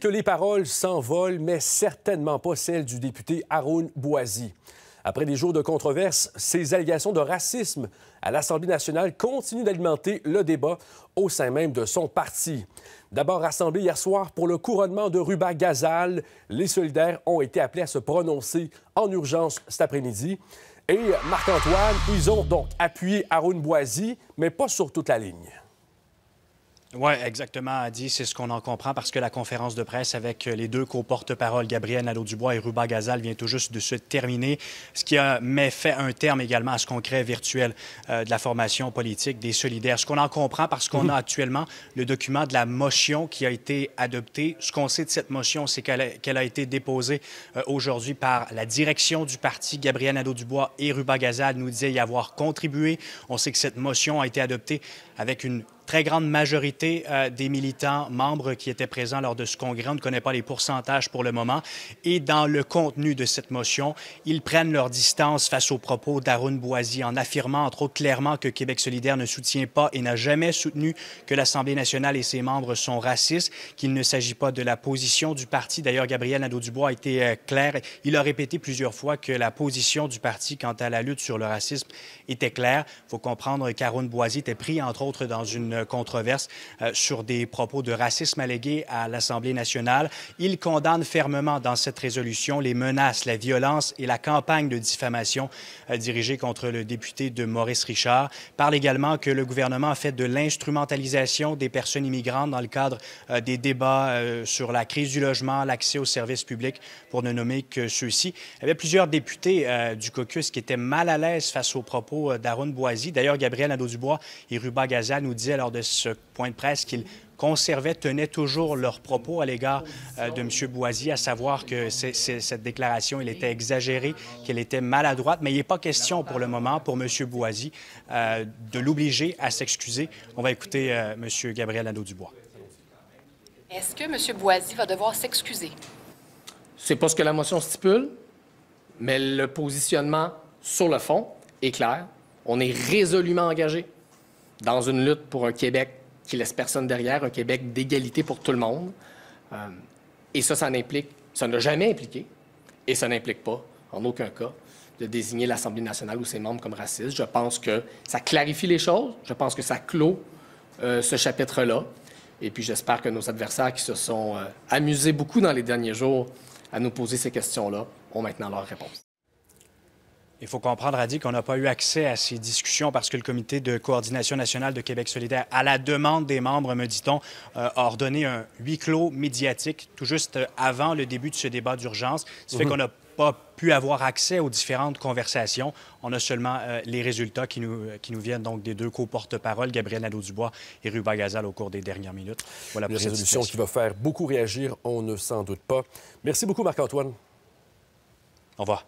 que les paroles s'envolent, mais certainement pas celles du député Haroun Boisy. Après des jours de controverse, ces allégations de racisme à l'Assemblée nationale continuent d'alimenter le débat au sein même de son parti. D'abord rassemblés hier soir pour le couronnement de Ruba Gazal, les solidaires ont été appelés à se prononcer en urgence cet après-midi. Et Marc-Antoine, ils ont donc appuyé Haroun Boisy, mais pas sur toute la ligne. Oui, exactement, Adi. C'est ce qu'on en comprend parce que la conférence de presse avec les deux co-porte-parole, Gabriel Nadeau-Dubois et Ruba Gazal, vient tout juste de se terminer, ce qui a mais fait un terme également à ce concret virtuel euh, de la formation politique des solidaires. Ce qu'on en comprend parce qu'on a actuellement le document de la motion qui a été adoptée. Ce qu'on sait de cette motion, c'est qu'elle a, a, été déposée euh, aujourd'hui par la direction du parti. Gabriel Nadeau-Dubois et Ruba Gazal nous disaient y avoir contribué. On sait que cette motion a été adoptée avec une très grande majorité euh, des militants membres qui étaient présents lors de ce congrès. On ne connaît pas les pourcentages pour le moment. Et dans le contenu de cette motion, ils prennent leur distance face aux propos d'Arun Boisy en affirmant, entre autres, clairement que Québec solidaire ne soutient pas et n'a jamais soutenu que l'Assemblée nationale et ses membres sont racistes, qu'il ne s'agit pas de la position du parti. D'ailleurs, Gabriel Nadeau-Dubois a été euh, clair. Il a répété plusieurs fois que la position du parti quant à la lutte sur le racisme était claire. Il faut comprendre qu'Arun Boisy était pris, entre autres, dans une controverse euh, sur des propos de racisme allégués à l'Assemblée nationale. Il condamne fermement dans cette résolution les menaces, la violence et la campagne de diffamation euh, dirigée contre le député de Maurice Richard. Parle également que le gouvernement a fait de l'instrumentalisation des personnes immigrantes dans le cadre euh, des débats sur la crise du logement, l'accès aux services publics, pour ne nommer que ceux-ci. Il y avait plusieurs députés du caucus qui étaient mal à l'aise face aux propos d'Aaron Boisy. D'ailleurs, Gabriel Nadeau-Dubois et Ruba Gaza nous disaient lors de ce point de presse qu'ils conservaient, tenaient toujours leurs propos à l'égard euh, de M. Boisy, à savoir que cette déclaration, elle était exagérée, qu'elle était maladroite, mais il n'est pas question pour le moment pour M. Boisy euh, de l'obliger à s'excuser. On va écouter euh, M. Gabriel Nadeau-Dubois. Est-ce que M. Boisy va devoir s'excuser? C'est pas ce que la motion stipule, mais le positionnement sur le fond est clair. On est résolument engagé dans une lutte pour un Québec qui laisse personne derrière, un Québec d'égalité pour tout le monde. Euh, et ça, ça n'implique, ça n'a jamais impliqué, et ça n'implique pas, en aucun cas, de désigner l'Assemblée nationale ou ses membres comme racistes. Je pense que ça clarifie les choses. Je pense que ça clôt euh, ce chapitre-là. Et puis j'espère que nos adversaires qui se sont euh, amusés beaucoup dans les derniers jours à nous poser ces questions-là ont maintenant leur réponse. Il faut comprendre, Adi, qu'on n'a pas eu accès à ces discussions parce que le Comité de coordination nationale de Québec solidaire, à la demande des membres, me dit-on, euh, a ordonné un huis clos médiatique tout juste avant le début de ce débat d'urgence. Ce fait mhm. qu'on n'a pas pu avoir accès aux différentes conversations. On a seulement euh, les résultats qui nous, qui nous viennent donc des deux co-porte-parole, Gabriel Nadeau-Dubois et Ruba Gazal, au cours des dernières minutes. Voilà Une résolution qui va faire beaucoup réagir, on ne s'en doute pas. Merci beaucoup, Marc-Antoine. Au revoir.